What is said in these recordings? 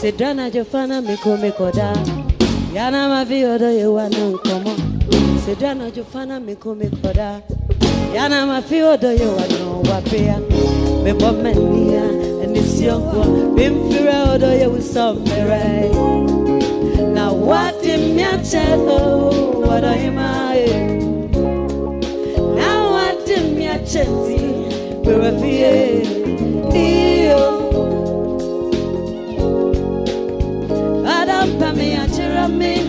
Sedana Jofana Miko Mikoda. Yana Mavi Odo Yewana Nkomo. Sedana Jofana Miko Mikoda. Yana Mafi Odo Yewana Wapea. Mebo Mania and one. Bimfira Odo Yewusomere. Now what in me a chelo? What am I? Now what in me a cheti? We're Adam Pamia, Chirami,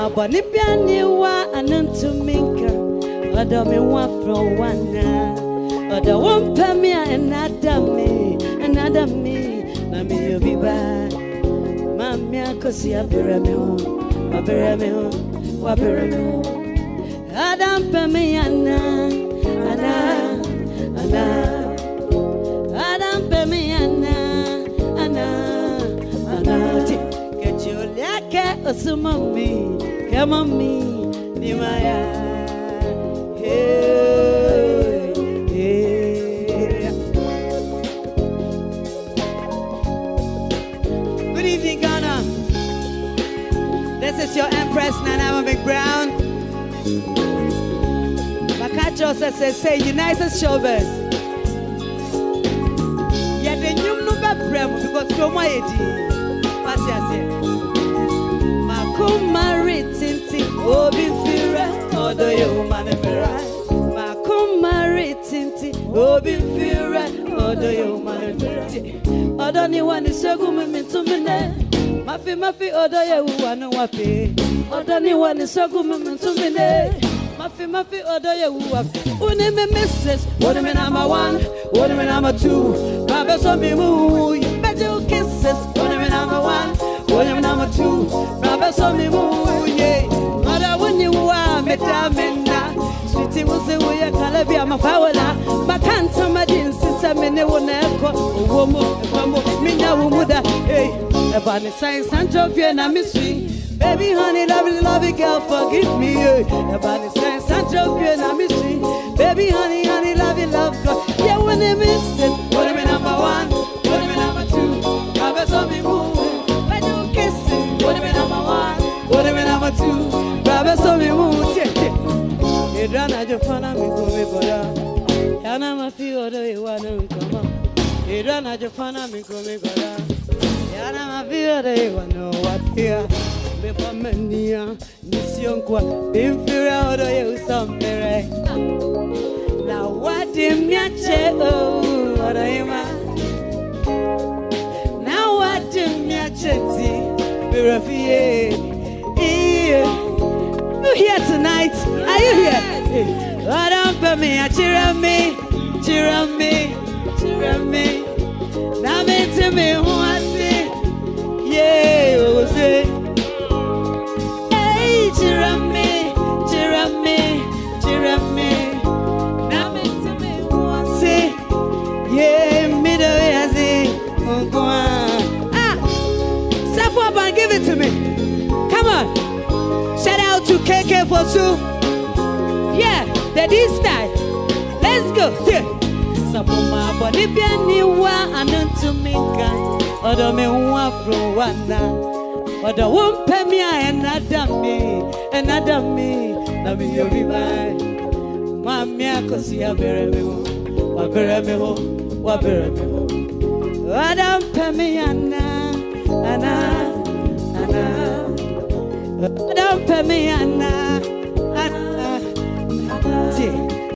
sabo ma bɔ ne bia ne wa ane ntumi nka me ho afrɛ wana ɔdɔ wo mpɛ me. A ɛna me ɛna me na meyɛ obi ba ma me akɔsi abrɛ me ho wabrɛ me ho wabrɛ me ho. Ada mpɛ me ana ana ana. Adam Pemiana, Ana, Ana, get your laka, Osumami, come on me, Nimaya. Hey, hey. Good evening, Ghana. This is your Empress Nana McBrown. Bakacho says, say, United yɛde nnwom no bɛbrɛ mu because kurom ayɛ dii makoma retenti obi mfirɛ ɔdɔ yɛ woma ne mmera makoma retenti obi ɔdɔ yɛ woma ne mmera ɔdɔ ne wa ne hyɛgu me mentumi nɛ mafi mafi ɔdɔ yɛ wuwa no wape ɔdɔ ne wa ne hyɛgu me mentumi nɛ mafi mafi ɔdɔ yɛ wuwa wone me mrs wone me number one wone me number two. Me mu yɛbɛgye wo kisses wone wo a meda me nna switi wo se woyɛ kala bi a mafa wo la maka ntama de nsi sɛ me ne wo na ɛkɔ owuo mu ɛkwa mu menya wo mu da ei ɛba ne san sankyɛ fie na me sui Baby, honey, lovely, lovely girl, forgive me. About the sense, I'm joking, I'm. Baby, honey, honey, lovely, love girl. Yeah, when they miss it, what am I number one? Two? You I a zombie move. Go down. Yana mafi odo iwana to go. Yana mafi odo iwana wapia. Beba mania, nisionkwa, bimfira odo ye usambere. Na wadi miache ima. Na wadi miache ti, birafie. Iye. You here tonight? Are you here? Odo mpe mi, achira mi, chira mi, chira mi. Na mi ti mi huasi, yeah, oh, say. Hey, Jeremy, Jeremy, Jeremy. Now me to me one say, yeah, me way I say, oh, go on. Ah, step up and give it to me. Come on. Sue. Yeah, the D style. Let's go. Sapoma body be aniwa anuntumika. Odo me wa fro wana. Odo won pe mi a enada me, enada me. Na mi yo bi bai. Mami akosi abere me ho. Wa bere me ho. Wa bere me ho. Odo pe mi ana. Ana. Ana. Odo pe mi ana. Saúde!